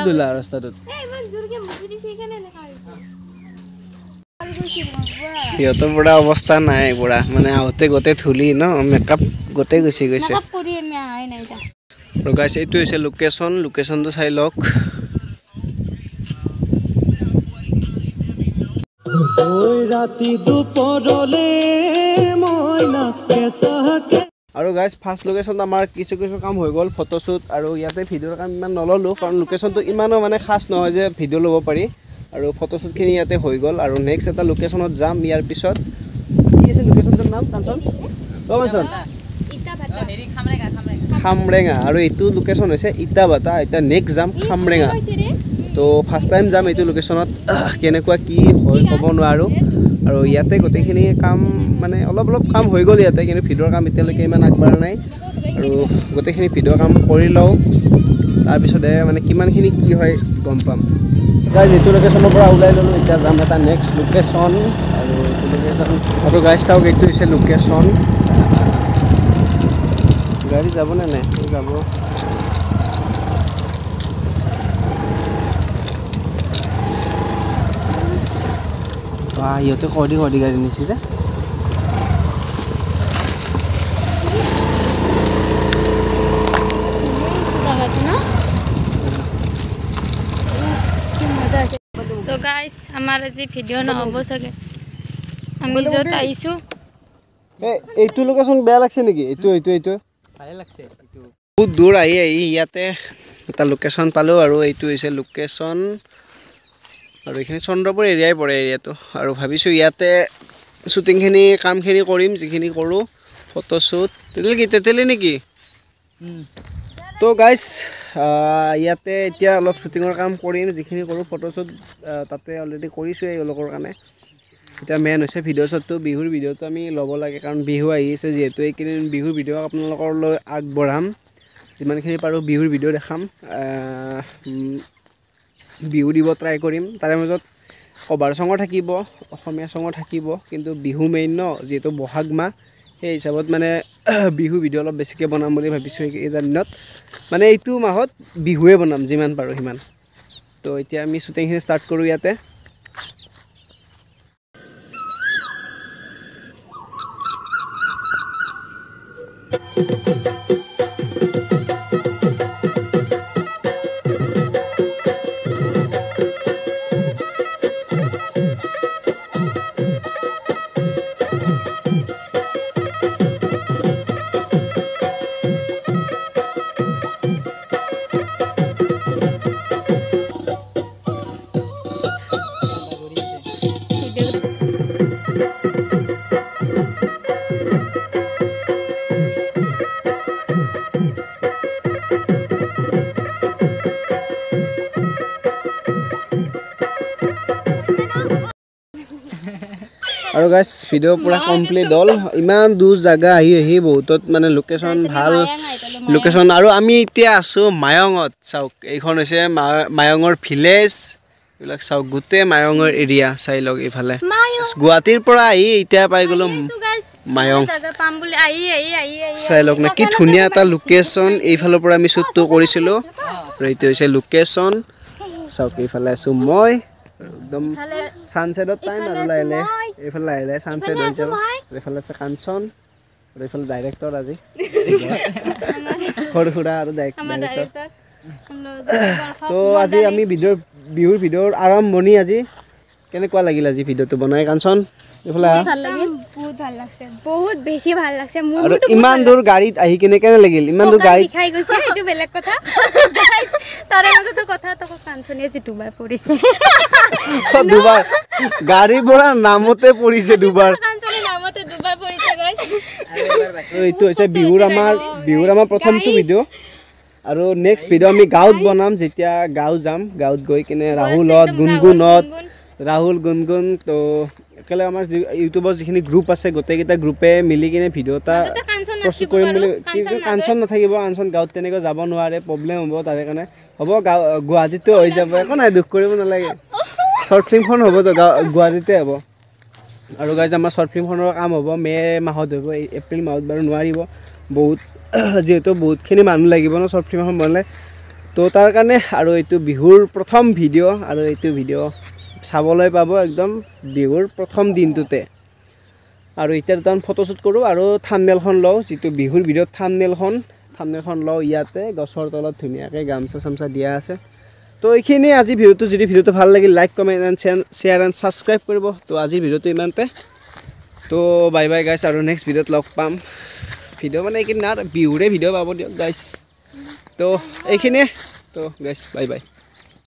ধূলা ৰাস্তাটোত সিহঁতৰ পৰা অৱস্থা নাই পুৰা মানে আহোঁতে গোটেই ধূলি ন মেকআপ গোটেই গুচি গৈছে আৰু গাইছ এইটো হৈছে লোকেশ্যন লোকেশ্যনটো চাই লওক আৰু গাইজ ফাৰ্ষ্ট লোকেশ্যনত আমাৰ কিছু কিছু কাম হৈ গ'ল ফটোশ্বুট আৰু ইয়াতে ভিডিঅ'ৰ কাম ইমান নল'লোঁ কাৰণ লোকেশ্যনটো ইমানো মানে খাচ নহয় যে ভিডিঅ' ল'ব পাৰি। আৰু ফটোশ্বুটখিনি ইয়াতে হৈ গ'ল আৰু নেক্সট এটা লোকেশ্যনত যাম ইয়াৰ পিছত। কি আছে লোকেশ্যনটোৰ নাম কাঞ্চন? অ' কাঞ্চন। খামৰেঙা আৰু এইটো লোকেশ্যন হৈছে ইটাবাটা এতিয়া নেক্সট যাম খামৰেঙা। তো ফাৰ্ষ্ট টাইম যাম এইটো লোকেশ্যনত কেনেকুৱা কি হয় ক'ব নোৱাৰোঁ। আৰু ইয়াতে গোটেইখিনি কাম মানে অলপ অলপ কাম হৈ গ'ল ইয়াতে কিন্তু ভিডিঅ'ৰ কাম এতিয়ালৈকে ইমান আগবঢ়া নাই। আৰু গোটেইখিনি ভিডিঅ'ৰ কাম কৰি লওঁ। তাৰপিছতে মানে কিমানখিনি কি হয় গম পাম। গাইজ এইটো লোকেশ্যনৰ পৰা ওলাই ল'লোঁ। এতিয়া যাম এটা নেক্সট লোকেশ্যন আৰু লোকেশ্যন আৰু গাইজ চাওক এইটো হৈছে লোকেশ্যন গাড়ী যাবনে নাই? যাব। বা সিহঁতে কদি কদি গাড়ী নিছে যে তো গাইছ আমাৰ আজি ভিডিঅ' নহ'ব চাগে আমি য'ত আহিছোঁ এই এইটো লোকেশ্যন বেয়া লাগছে নেকি? এইটো এইটো এইটো ভালে লাগছে বহুত দূৰ আহি আহি ইয়াতে এটা লোকেশ্যন পালোঁ আৰু এইটো হৈছে লোকেশ্যন আৰু এইখিনি চন্দ্ৰপুৰ এৰিয়াই পৰে এৰিয়াটো। আৰু ভাবিছোঁ ইয়াতে শ্বুটিংখিনি কামখিনি কৰিম যিখিনি কৰোঁ ফটোশ্বুট তেতেলি কি তেতেলি নেকি? তো গাইজ ইয়াতে এতিয়া অলপ শ্বুটিঙৰ কাম কৰিম যিখিনি কৰোঁ ফটোশ্বুট তাতে অলৰেডি কৰিছোঁ এওঁলোকৰ কাৰণে। এতিয়া মেইন হৈছে ভিডিঅ' শ্বটটো বিহুৰ ভিডিঅ'টো আমি ল'ব লাগে কাৰণ বিহু আহি আছে যিহেতু। এইকেইদিন বিহুৰ ভিডিঅ' আপোনালোকলৈ আগবঢ়াম। যিমানখিনি পাৰোঁ বিহুৰ ভিডিঅ' দেখাম। বিহু দিব ট্ৰাই কৰিম। তাৰে মাজত কভাৰ চঙৰ থাকিব অসমীয়া চঙৰ থাকিব কিন্তু বিহু মেইন ন যিহেতু বহাগ মাহ সেই হিচাপত মানে বিহু ভিডিঅ' অলপ বেছিকৈ বনাম বুলি ভাবিছোঁ এইকেইটা দিনত। মানে এইটো মাহত বিহুৱে বনাম যিমান পাৰোঁ সিমান। তো এতিয়া আমি শ্বুটিংখিনি ষ্টাৰ্ট কৰোঁ ইয়াতে। আৰু গাইছ ভিডিঅ' পূৰা কমপ্লিট হ'ল। ইমান দূৰ জেগা আহি আহি বহুতত মানে লোকেশ্যন ভাল লোকেশ্যন আৰু আমি এতিয়া আছোঁ মায়ঙত। চাওক এইখন হৈছে মায়ঙৰ ভিলেজ এইবিলাক চাওক গোটেই মায়ঙৰ এৰিয়া চাই লওক এইফালে। গুৱাহাটীৰ পৰা আহি এতিয়া পাই গ'লোঁ মায়ং। চাই লওক না কি ধুনীয়া এটা লোকেশ্যন এইফালৰ পৰা আমি শ্বুটটো কৰিছিলোঁ। আৰু এইটো হৈছে লোকেশ্যন চাওক এইফালে আছোঁ মই। একদম ছানছেটত টাইম আৰু লাহে লাহে। এইফালে লাহে লাহে ছানছেট হৈ যাব এইফালে আছে কাঞ্চন। আৰু এইফালে ডাইৰেক্টৰ আজি। সৰু সুৰা আৰু ডাইৰেক্টৰ ডাইৰেক্টৰ তো আজি আমি ভিডিঅ'ৰ বিহুৰ ভিডিঅ'ৰ আৰম্ভণি আজি। কেনেকুৱা লাগিল আজি ভিডিঅ'টো বনাই? কাঞ্চন এইফালে আহা। ভাল লাগিল। বহুত ভাল লাগছে। বহুত বেছি ভাল লাগছে। মোৰ আৰু ইমান দূৰ গাড়ীত আহি কেনে কেনে লাগিল? ইমান দূৰ গাড়ীত খাই গৈছে সেইটো বেলেগ কথা। তাৰে মাজতো কথা তক কাঞ্চনী আজি দুবাৰ পৰিছে। দুবাৰ। গাড়ীৰ পৰা নামতে পৰিছে দুবাৰ। কাঞ্চনী নামতে দুবাৰ পৰিছে গাইছ তো এইটো হৈছে বিহুৰ আমাৰ বিহুৰ আমাৰ প্ৰথমটো ভিডিঅ' আৰু নেক্সট ভিডিঅ' আমি গাঁৱত বনাম যেতিয়া গাঁও যাম গাঁৱত গৈ কিনে ৰাহুলত গুণগুণত ৰাহুল গুণগুণ তো একেলগে আমাৰ যি ইউটিউবৰ যিখিনি গ্ৰুপ আছে গোটেইকেইটা গ্ৰুপে মিলি কিনে ভিডিঅ' এটা প্ৰস্তুত কৰিম বুলি কিন্তু কাঞ্চন নাথাকিব কাঞ্চন গাঁৱত তেনেকৈ যাব নোৱাৰে প্ৰব্লেম হ'ব তাৰে কাৰণে। হ'ব গাঁও গুৱাহাটীতো হৈ যাব একো নাই দুখ কৰিব নালাগে। শ্বৰ্ট ফিল্মখন হ'বতো গাঁও গুৱাহাটীতে হ'ব। আৰু গাইজ আমাৰ শ্বৰ্ট ফিল্মখনৰ কাম হ'ব মে' মাহত হ'ব এই এপ্ৰিল মাহত বাৰু নোৱাৰিব বহুত যিহেতু বহুতখিনি মানুহ লাগিব ন শ্বৰ্ট ফিল্ম এখন বনালে। তো তাৰ কাৰণে আৰু এইটো বিহুৰ প্ৰথম ভিডিঅ' আৰু এইটো ভিডিঅ' চাবলৈ পাব একদম বিহুৰ প্ৰথম দিনটোতে। আৰু এতিয়া দুটামান ফটোশ্বুট কৰোঁ আৰু থামনেলখন লওঁ যিটো বিহুৰ ভিডিঅ'ত থামনেলখন থামনেলখন লওঁ ইয়াতে গছৰ তলত ধুনীয়াকৈ গামোচা চামচা দিয়া আছে। তো এইখিনিয়ে আজি ভিডিঅ'টো যদি ভিডিঅ'টো ভাল লাগিল like comment and share and subscribe কৰিব। তো আজিৰ ভিডিঅ'টো ইমানতে। তো বাই বাই গাইছ আৰু নেক্সট ভিডিঅ'ত লগ পাম। ভিডিঅ' মানে এইকেইদিন আৰু বিহুৰে ভিডিঅ' পাব দিয়ক গাইছ তো এইখিনিয়ে। তো গাইছ বাই বাই